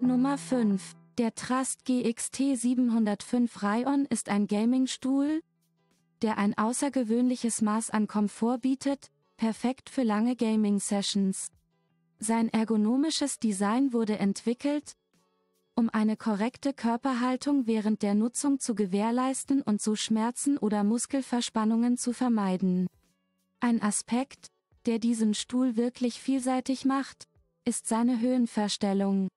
Nummer 5. Der Trust GXT 705 Rayon ist ein Gaming-Stuhl, der ein außergewöhnliches Maß an Komfort bietet, perfekt für lange Gaming-Sessions. Sein ergonomisches Design wurde entwickelt, um eine korrekte Körperhaltung während der Nutzung zu gewährleisten und so Schmerzen oder Muskelverspannungen zu vermeiden. Ein Aspekt, der diesen Stuhl wirklich vielseitig macht, ist seine Höhenverstellung.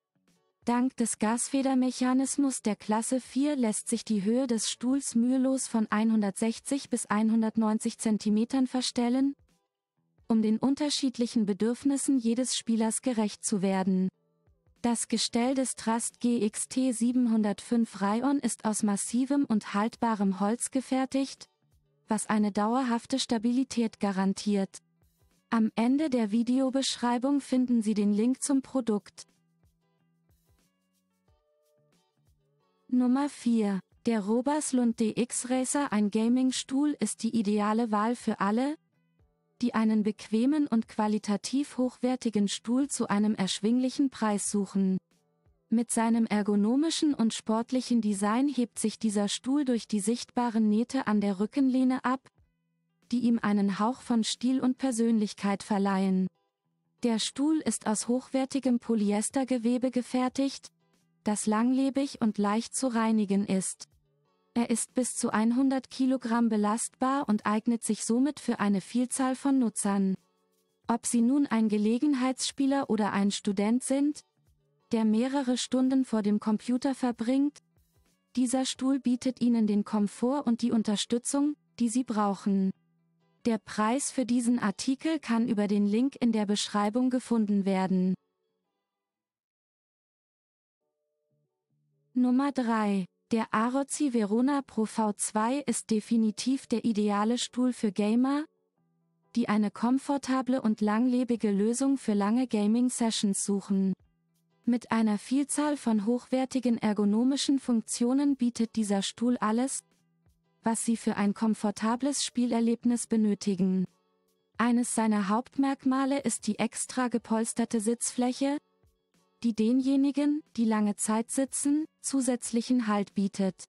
Dank des Gasfedermechanismus der Klasse 4 lässt sich die Höhe des Stuhls mühelos von 160 bis 190 cm verstellen, um den unterschiedlichen Bedürfnissen jedes Spielers gerecht zu werden. Das Gestell des Trust GXT 705 Rayon ist aus massivem und haltbarem Holz gefertigt, was eine dauerhafte Stabilität garantiert. Am Ende der Videobeschreibung finden Sie den Link zum Produkt. Nummer 4. Der Roberslund DX Racer Ein Gaming-Stuhl ist die ideale Wahl für alle, die einen bequemen und qualitativ hochwertigen Stuhl zu einem erschwinglichen Preis suchen. Mit seinem ergonomischen und sportlichen Design hebt sich dieser Stuhl durch die sichtbaren Nähte an der Rückenlehne ab, die ihm einen Hauch von Stil und Persönlichkeit verleihen. Der Stuhl ist aus hochwertigem Polyestergewebe gefertigt, das langlebig und leicht zu reinigen ist. Er ist bis zu 100 Kilogramm belastbar und eignet sich somit für eine Vielzahl von Nutzern. Ob Sie nun ein Gelegenheitsspieler oder ein Student sind, der mehrere Stunden vor dem Computer verbringt, dieser Stuhl bietet Ihnen den Komfort und die Unterstützung, die Sie brauchen. Der Preis für diesen Artikel kann über den Link in der Beschreibung gefunden werden. Nummer 3. Der Arozi Verona Pro V2 ist definitiv der ideale Stuhl für Gamer, die eine komfortable und langlebige Lösung für lange Gaming-Sessions suchen. Mit einer Vielzahl von hochwertigen ergonomischen Funktionen bietet dieser Stuhl alles, was Sie für ein komfortables Spielerlebnis benötigen. Eines seiner Hauptmerkmale ist die extra gepolsterte Sitzfläche, die denjenigen, die lange Zeit sitzen, zusätzlichen Halt bietet.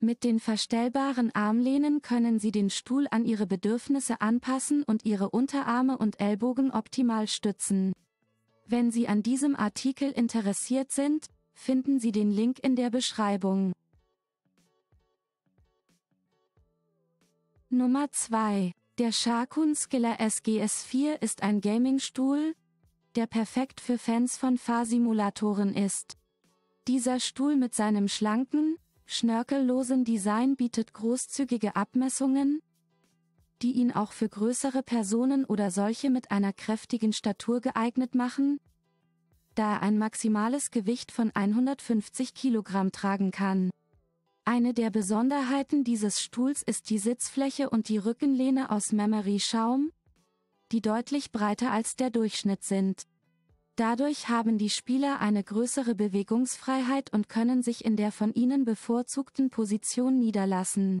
Mit den verstellbaren Armlehnen können Sie den Stuhl an Ihre Bedürfnisse anpassen und Ihre Unterarme und Ellbogen optimal stützen. Wenn Sie an diesem Artikel interessiert sind, finden Sie den Link in der Beschreibung. Nummer 2. Der Sharkun Skiller SGS4 ist ein Gaming-Stuhl, der perfekt für Fans von Fahrsimulatoren ist. Dieser Stuhl mit seinem schlanken, schnörkellosen Design bietet großzügige Abmessungen, die ihn auch für größere Personen oder solche mit einer kräftigen Statur geeignet machen, da er ein maximales Gewicht von 150 Kilogramm tragen kann. Eine der Besonderheiten dieses Stuhls ist die Sitzfläche und die Rückenlehne aus Memory Schaum, die deutlich breiter als der Durchschnitt sind. Dadurch haben die Spieler eine größere Bewegungsfreiheit und können sich in der von ihnen bevorzugten Position niederlassen.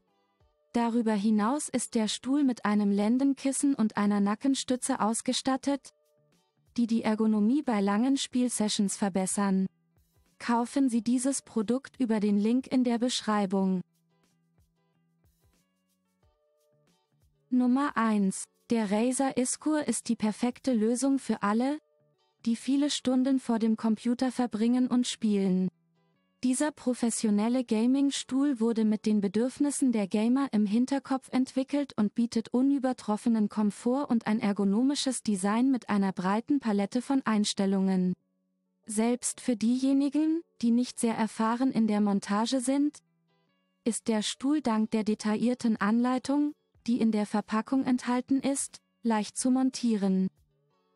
Darüber hinaus ist der Stuhl mit einem Lendenkissen und einer Nackenstütze ausgestattet, die die Ergonomie bei langen Spielsessions verbessern. Kaufen Sie dieses Produkt über den Link in der Beschreibung. Nummer 1 der Razer Iskur ist die perfekte Lösung für alle, die viele Stunden vor dem Computer verbringen und spielen. Dieser professionelle Gaming-Stuhl wurde mit den Bedürfnissen der Gamer im Hinterkopf entwickelt und bietet unübertroffenen Komfort und ein ergonomisches Design mit einer breiten Palette von Einstellungen. Selbst für diejenigen, die nicht sehr erfahren in der Montage sind, ist der Stuhl dank der detaillierten Anleitung, die in der Verpackung enthalten ist, leicht zu montieren.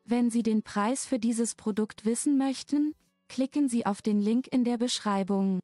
Wenn Sie den Preis für dieses Produkt wissen möchten, klicken Sie auf den Link in der Beschreibung.